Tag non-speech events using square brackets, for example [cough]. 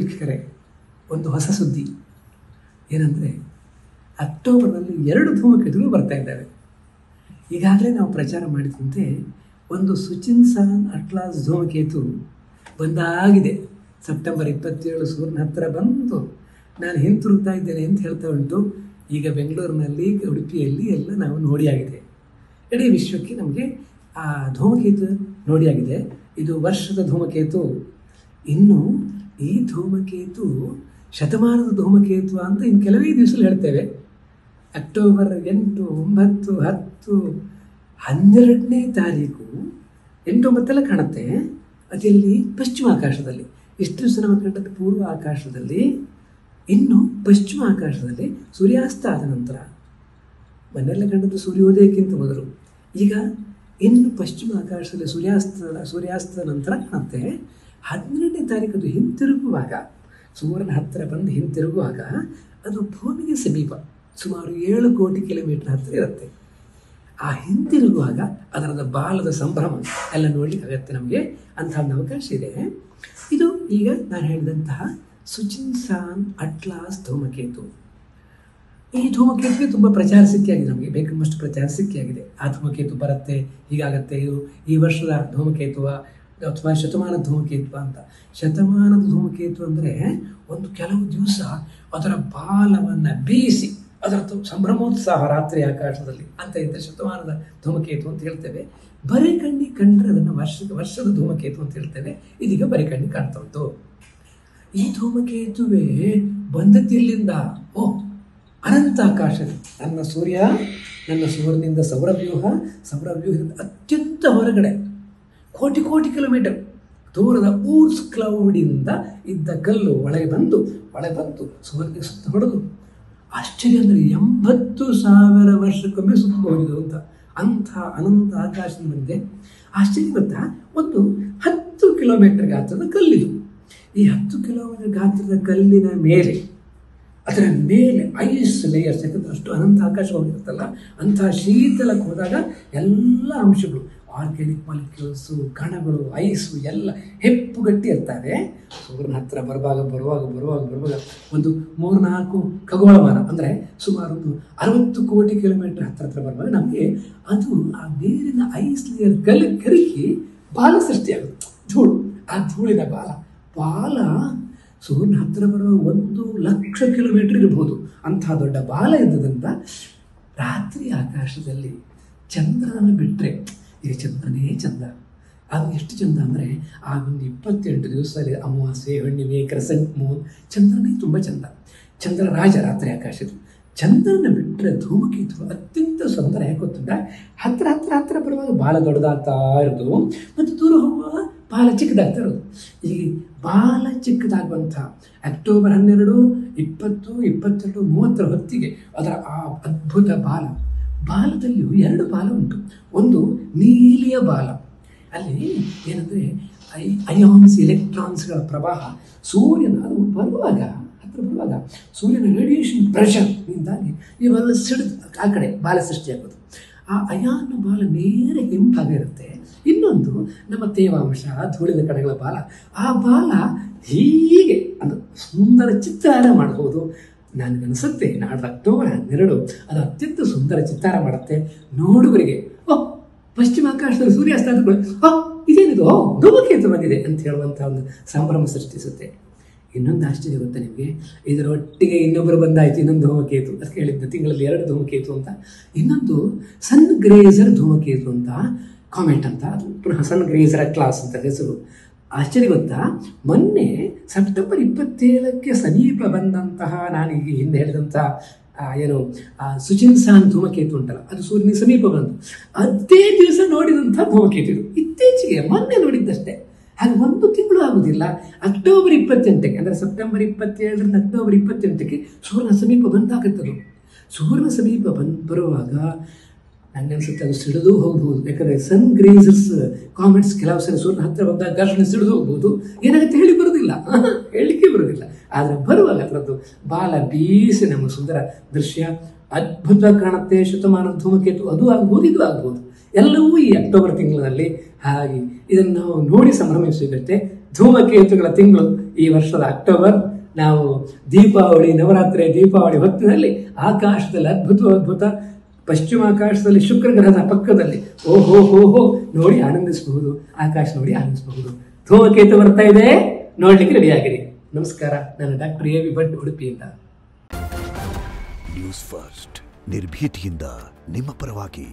ವೀಕ್ಷಕರೇ, ಒಂದು ಹೊಸ ಸುದ್ದಿ. ಏನಂದರೆ, ಅಕ್ಟೋಬರ್ನಲ್ಲಿ ಎರಡು ಧೂಮಕೇತುಗಳು ಬರ್ತಾ ಇದ್ದಾವೆ. ಈಗಾಗಲೇ ನಾವು ಪ್ರಚಾರ ಮಾಡಿದಂತೆ ಒಂದು ಸುಚಿನ್ಸಾನ್ ಅಟ್ಲಾಸ್ ಧೂಮಕೇತು ಬಂದಾಗಿದೆ. ಸೆಪ್ಟೆಂಬರ್ ಇಪ್ಪತ್ತೇಳು ಸೂರ್ಯನ ಹತ್ತಿರ ಬಂದು, ನಾನು ಹಿಂತಿರುಗ್ತಾ ಇದ್ದೇನೆ ಅಂತ ಹೇಳ್ತಾ ಉಂಟು. ಈಗ ಬೆಂಗಳೂರಿನಲ್ಲಿ, ಉಡುಪಿಯಲ್ಲಿ ಎಲ್ಲ ನಾವು ನೋಡಿಯಾಗಿದೆ ಇಡೀ ವಿಶ್ವಕ್ಕೆ ನಮಗೆ ಆ ಧೂಮಕೇತು ನೋಡಿಯಾಗಿದೆ ಇದು ವರ್ಷದ ಧೂಮಕೇತು. ಇನ್ನು ಈ ಧೂಮಕೇತು, ಶತಮಾನದ ಧೂಮಕೇತು ಅಂತ ಇನ್ನು ಕೆಲವೇ ದಿವಸಲ್ಲಿ ಹೇಳ್ತೇವೆ. ಅಕ್ಟೋಬರ್ ಎಂಟು, ಒಂಬತ್ತು, ಹತ್ತು, ಹನ್ನೆರಡನೇ ತಾರೀಕು, ಎಂಟು, ಒಂಬತ್ತೆಲ್ಲ ಕಾಣುತ್ತೆ. ಅದರಲ್ಲಿ ಪಶ್ಚಿಮ ಆಕಾಶದಲ್ಲಿ. ಎಷ್ಟು ದಿವಸ ನಾವು ಕಂಡದ್ದು? ಪೂರ್ವ ಆಕಾಶದಲ್ಲಿ. ಇನ್ನು ಪಶ್ಚಿಮ ಆಕಾಶದಲ್ಲಿ ಸೂರ್ಯಾಸ್ತ ಆದ ನಂತರ. ಮನೆಯಲ್ಲ ಕಂಡದ್ದು ಸೂರ್ಯೋದಯಕ್ಕಿಂತ ಮೊದಲು. ಈಗ ಇನ್ನು ಪಶ್ಚಿಮ ಆಕಾಶದಲ್ಲಿ ಸೂರ್ಯಾಸ್ತ ಸೂರ್ಯಾಸ್ತದ ನಂತರ ಕಾಣುತ್ತೆ. ಹನ್ನೆರಡನೇ ತಾರೀಕದು ಹಿಂತಿರುಗುವಾಗ ಸೂರ್ಯನ ಹತ್ತಿರ ಬಂದು ಹಿಂತಿರುಗುವಾಗ, ಅದು ಭೂಮಿಗೆ ಸಮೀಪ, ಸುಮಾರು ಏಳು ಕೋಟಿ ಕಿಲೋಮೀಟರ್ ಹತ್ತಿರ ಇರುತ್ತೆ. ಆ ಹಿಂತಿರುಗುವಾಗ ಅದರದ ಬಾಲದ ಸಂಭ್ರಮ, ಎಲ್ಲ ನೋಡಿ ಆಗತ್ತೆ ನಮಗೆ, ಅಂಥ ಒಂದು ಅವಕಾಶ ಇದೆ. ಇದು ಈಗ ನಾನು ಹೇಳಿದಂತಹ ಸುಚಿನ್ಸಾನ್ ಅಟ್ಲಾಸ್ ಧೂಮಕೇತು. ಈ ಧೂಮಕೇತುಗೆ ತುಂಬ ಪ್ರಚಾರ ಸಿಕ್ಕಿಯಾಗಿದೆ ನಮಗೆ, ಬೇಕಂಬಷ್ಟು ಪ್ರಚಾರ ಸಿಕ್ಕಿಯಾಗಿದೆ ಆ ಧೂಮಕೇತು ಬರುತ್ತೆ, ಹೀಗಾಗತ್ತೆ, ಇದು ಈ ವರ್ಷದ ಧೂಮಕೇತುವ ಅಥವಾ ಶತಮಾನ ಧೂಮಕೇತು ಅಂತ. ಶತಮಾನದ ಧೂಮಕೇತು ಅಂದರೆ ಒಂದು ಕೆಲವು ದಿವಸ ಅದರ ಬಾಲವನ್ನು ಬೀಸಿ ಅದರ ಸಂಭ್ರಮೋತ್ಸಾಹ ರಾತ್ರಿ ಆಕಾಶದಲ್ಲಿ ಅಂತ ಇದ್ದರೆ ಶತಮಾನದ ಧೂಮಕೇತು ಅಂತ ಹೇಳ್ತೇವೆ. ಬರೀ ಕಣ್ಣಿ ಕಂಡ್ರೆ ಅದನ್ನು ವರ್ಷದ ವರ್ಷದ ಧೂಮಕೇತು ಅಂತ ಹೇಳ್ತೇವೆ. ಇದೀಗ ಬರೀ ಕಣ್ಣಿ ಕಾಣ್ತಾ ಉಂಟು. ಈ ಧೂಮಕೇತುವೆ ಬಂದದ್ದಿಲ್ಲಿಂದ, ಓ, ಅನಂತ ಆಕಾಶದ, ನನ್ನ ಸೂರ್ಯ, ನನ್ನ ಸೂರ್ಯನಿಂದ ಸೌರವ್ಯೂಹ, ಸೌರವ್ಯೂಹದಿಂದ ಅತ್ಯಂತ ಹೊರಗಡೆ ಕೋಟಿ ಕೋಟಿ ಕಿಲೋಮೀಟರ್ ದೂರದ ಊರ್ಸ್ ಕ್ಲೌಡಿಂದ ಇದ್ದ ಕಲ್ಲು ಒಳಗೆ ಬಂದು ಒಳಗೆ ಬಂದು ಸೂರ್ಯನಿಗೆ ಸುತ್ತ ಹೊಡೆದು ಆಶ್ಚರ್ಯ ಅಂದರೆ ಎಂಬತ್ತು ಸಾವಿರ ವರ್ಷಕ್ಕೊಮ್ಮೆ ಸುತ್ತಬಹುದು ಅಂತ. ಅಂಥ ಅನಂತ ಆಕಾಶದ ಮುಂದೆ ಆಶ್ಚರ್ಯ ಗೊತ್ತಾ? ಒಂದು ಹತ್ತು ಕಿಲೋಮೀಟರ್ ಗಾತ್ರದ ಕಲ್ಲಿದು ಈ ಹತ್ತು ಕಿಲೋಮೀಟರ್ ಗಾತ್ರದ ಕಲ್ಲಿನ ಮೇಲೆ, ಅದರ ಮೇಲೆ ಐಸ್ ಲೇಯರ್ಸ್ ಯಾಕಂದ್ರೆ ಅಷ್ಟು ಅನಂತ ಆಕಾಶ ಹೋಗಿರುತ್ತಲ್ಲ. ಅಂತಹ ಶೀತಲಕ್ಕೆ ಹೋದಾಗ ಎಲ್ಲ ಅಂಶಗಳು ಆರ್ಗ್ಯಾನಿಕ್ ಮಾಲಿಕ್ಯೂಲ್ಸು ಕಣಗಳು ಐಸು ಎಲ್ಲ ಹೆಪ್ಪುಗಟ್ಟಿ ಇರ್ತವೆ. ಸೂರ್ಯನ ಹತ್ತಿರ ಬರುವಾಗ ಬರುವಾಗ ಬರುವಾಗ ಬರುವಾಗ ಒಂದು ಮೂರ್ನಾಲ್ಕು ಖಗೋಳಮಾನ ಅಂದರೆ ಸುಮಾರು ಒಂದು ಅರವತ್ತು ಕೋಟಿ ಕಿಲೋಮೀಟರ್ ಹತ್ತಿರ ಹತ್ರ ಬರುವಾಗ ನಮಗೆ ಅದು ಆ ನೀರಿನ ಐಸ್ ಲೇಯರ್ ಗಲ್ ಕರಿಕಿ ಬಾಲ ಸೃಷ್ಟಿಯಾಗುತ್ತೆ. ಧೂಳು, ಆ ಧೂಳಿನ ಬಾಲ ಬಾಲ ಸೂರ್ಯನ ಹತ್ತಿರ ಬರುವ ಒಂದು ಲಕ್ಷ ಕಿಲೋಮೀಟರ್ ಇರಬಹುದು ಅಂಥ ದೊಡ್ಡ ಬಾಲ ಇದ್ದದ್ರಿಂದ ರಾತ್ರಿ ಆಕಾಶದಲ್ಲಿ ಚಂದ್ರನನ್ನು ಬಿಟ್ಟರೆ ಈಗ ಚಂದನೇ, ಚಂದ. ಅದು ಎಷ್ಟು ಚಂದ ಅಂದರೆ, ಆ ಒಂದು ಇಪ್ಪತ್ತೆಂಟು ದಿವಸದಲ್ಲಿ ಅಮಾವಾಸ್ಯೆ, ಹುಣ್ಣಿಮೆ, ಕ್ರೆಸೆಂಟ್ ಮೂನ್ ಚಂದ್ರನೇ ತುಂಬ ಚಂದ. ಚಂದ್ರ ರಾಜ ರಾತ್ರಿ ಆಕಾಶದ್ದು. ಚಂದ್ರನ ಬಿಟ್ಟರೆ ಧೂಮಕೇತು ಅತ್ಯಂತ ಸುಂದರ, ಯಾಕೆ ಗೊತ್ತುಂಟ? ಹತ್ರ ಹತ್ರ ಹತ್ರ ಬರುವಾಗ ಭಾಳ ದೊಡ್ಡದಾಗ್ತಾ ಇರೋದು ಮತ್ತು ದೂರ ಹೋಗುವಾಗ ಬಾಲ ಚಿಕ್ಕದಾಗ್ತಾ ಇರೋದು. ಈ ಬಾಲ ಚಿಕ್ಕದಾಗುವಂಥ ಅಕ್ಟೋಬರ್ ಹನ್ನೆರಡು, ಇಪ್ಪತ್ತು, ಇಪ್ಪತ್ತೆರಡು, ಮೂವತ್ತರ ಹೊತ್ತಿಗೆ ಅದರ ಆ ಅದ್ಭುತ ಬಾಲ ಬಾಲದಲ್ಲಿಯೂ ಎರಡು ಬಾಲ ಉಂಟು. ಒಂದು ನೀಲಿಯ ಬಾಲ. ಅಲ್ಲಿ ಏನಂದರೆ, ಐ ಅಯಾನ್ಸ್ ಎಲೆಕ್ಟ್ರಾನ್ಸ್ಗಳ ಪ್ರವಾಹ ಸೂರ್ಯನ ಅದು ಬರುವಾಗ ಹತ್ತಿರ ಬರುವಾಗ ಸೂರ್ಯನ ರೇಡಿಯೇಷನ್ ಪ್ರೆಷರ್ನಿಂದಾಗಿ ಇವೆಲ್ಲ ಸಿಡಿದು, ಆ ಕಡೆ ಬಾಲ ಸೃಷ್ಟಿಯಾಗೋದು. ಆ ಅಯಾನ್ ಬಾಲ ನೇರ ಹಿಂಭಾಗ ಇರುತ್ತೆ. ಇನ್ನೊಂದು ನಮ್ಮ ತೇವಾಂಶ, ಧೂಳಿನ ಕಡೆಗಳ ಬಾಲ, ಆ ಬಾಲ ಹೀಗೆ ಅದು ಸುಂದರ ಚಿತ್ತಾರ ಮಾಡಬಹುದು ನನಗನ್ಸುತ್ತೆ, ನಾಡ್ದು ಅಕ್ಟೋಬರ್ ಹನ್ನೆರಡು, ಅದು ಅತ್ಯಂತ ಸುಂದರ ಚಿತ್ತಾರ ಮಾಡುತ್ತೆ. ನೋಡುಗರಿಗೆ, ಓ, ಪಶ್ಚಿಮ ಆಕಾಶದಲ್ಲಿ ಸೂರ್ಯಾಸ್ತ ಆದ ಓ, ಇದೇನಿದು? ಓ ಧೂಮಕೇತು ಬಂದಿದೆ ಅಂತ ಹೇಳುವಂಥ ಒಂದು ಸಂಭ್ರಮ ಸೃಷ್ಟಿಸುತ್ತೆ. ಇನ್ನೊಂದು ಆಶ್ಚರ್ಯ ಗೊತ್ತಾ ನಿಮಗೆ? ಇದರೊಟ್ಟಿಗೆ ಇನ್ನೊಬ್ಬರು ಬಂದಾಯ್ತು, ಇನ್ನೊಂದು ಧೂಮಕೇತು ಅದಕ್ಕೆ ಹೇಳಿದ್ದೆ ತಿಂಗಳಲ್ಲಿ ಎರಡು ಧೂಮಕೇತು ಅಂತ. ಇನ್ನೊಂದು ಸನ್ ಗ್ರೇಜರ್ ಧೂಮಕೇತು ಅಂತ ಕಾಮೆಂಟ್ ಅಂತ ಅದು ಪುನಃ ಸನ್ ಗ್ರೇಸರ್ ಕ್ಲಾಸ್ ಅಂತ ಹೆಸರು. ಆಶ್ಚರ್ಯ ಗೊತ್ತಾ? ಮೊನ್ನೆ ಸೆಪ್ಟೆಂಬರ್ ಇಪ್ಪತ್ತೇಳಕ್ಕೆ ಸಮೀಪ ಬಂದಂತಹ ನಾನು ಈಗ ಹಿಂದೆ ಹೇಳಿದಂಥ ಆ, ಏನು ಆ ಸುಚಿನ್ಸಾನ್ ಧೂಮಕೇತು ಉಂಟಲ್ಲ ಅದು ಸೂರ್ಯನ ಸಮೀಪ ಬಂತು. ಅದೇ ದಿವಸ ನೋಡಿದಂಥ ಧೂಮಕೇತು ಇದು. ಇತ್ತೀಚೆಗೆ ಮೊನ್ನೆ ನೋಡಿದ್ದಷ್ಟೇ. ಹಾಗೆ ಒಂದು ತಿಂಗಳು ಆಗುವುದಿಲ್ಲ ಅಕ್ಟೋಬರ್ ಇಪ್ಪತ್ತೆಂಟಕ್ಕೆ ಅಂದರೆ ಸೆಪ್ಟೆಂಬರ್ ಇಪ್ಪತ್ತೇಳರಿಂದ ಅಕ್ಟೋಬರ್ ಇಪ್ಪತ್ತೆಂಟಕ್ಕೆ ಸೂರ್ಯನ ಸಮೀಪ ಬಂದಾಗುತ್ತದೆ. ಸೂರ್ಯನ ಸಮೀಪ ಬಂದು ಬರುವಾಗ ನನಗನ್ಸುತ್ತೆ ಅದು ಸಿಡಿದು ಹೋಗ್ಬೋದು. ಯಾಕಂದರೆ ಸನ್ ಗ್ರೇಸಸ್ ಕಾಮೆಂಟ್ಸ್ ಕೆಲವು ಸರಿ ಸೂರ್ಯನ ಹತ್ತಿರ ಬಂದಾಗ ಘರ್ಷಣೆ ಸಿಡಿದು ಹೋಗ್ಬೋದು. ಏನಾಗುತ್ತೆ ಹೇಳಿ ಬರೋದಿಲ್ಲ. [laughs] ಹೇಳಲಿಕ್ಕೆ ಬರೋದಿಲ್ಲ. ಆದರೆ ಬರುವಾಗ ಅದರದ್ದು ಬಾಲ ಬೀಸಿ ನಮ್ಮ ಸುಂದರ ದೃಶ್ಯ, ಅದ್ಭುತ ಕಾಣುತ್ತೆ, ಶತಮಾನ ಧೂಮಕೇತು, ಅದು ಆಗ್ಬೋದು, ಇದು ಆಗ್ಬೋದು. ಎಲ್ಲವೂ ಈ ಅಕ್ಟೋಬರ್ ತಿಂಗಳಲ್ಲಿ ಹಾಗೆ. ಇದನ್ನು ನಾವು ನೋಡಿ ಸಂಭ್ರಮಿಸಬೇಕಷ್ಟೇ. ಧೂಮಕೇತುಗಳ ತಿಂಗಳು ಈ ವರ್ಷದ ಅಕ್ಟೋಬರ್. ನಾವು ದೀಪಾವಳಿ, ನವರಾತ್ರಿ, ದೀಪಾವಳಿ ಹೊತ್ತಿನಲ್ಲಿ ಆಕಾಶದಲ್ಲಿ ಅದ್ಭುತ ಅದ್ಭುತ ಪಶ್ಚಿಮ ಆಕಾಶದಲ್ಲಿ ಶುಕ್ರ ಗ್ರಹದ ಪಕ್ಕದಲ್ಲಿ ಓಹೋ, ಹೋ ಹೋ, ನೋಡಿ ಆನಂದಿಸಬಹುದು, ಆಕಾಶ ನೋಡಿ ಆನಂದಿಸಬಹುದು. ಧೂಮಕೇತು ಬರ್ತಾ ಇದೆ. ನೋಡ್ಲಿಕ್ಕೆ ರೆಡಿಯಾಗಿರಿ. ನಮಸ್ಕಾರ ನಾನು ಡಾಕ್ಟರ್ ಎ ವಿ ಭಟ್ ಉಡುಪಿಯಿಂದ ನ್ಯೂಸ್ ಫಸ್ಟ್ ನಿರ್ಭೀತಿಯಿಂದ ನಿಮ್ಮ ಪರವಾಗಿ.